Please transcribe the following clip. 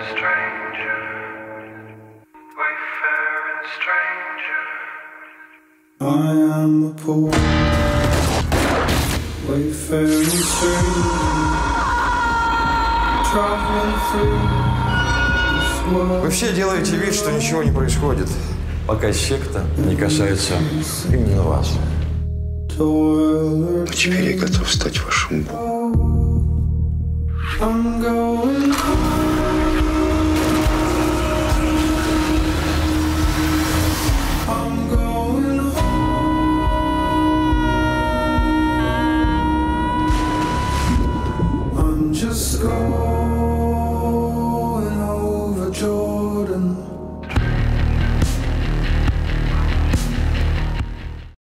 I Вы все делаете вид, что ничего не происходит, пока секта не касается именно вас. Но теперь я готов стать вашим богом. just go.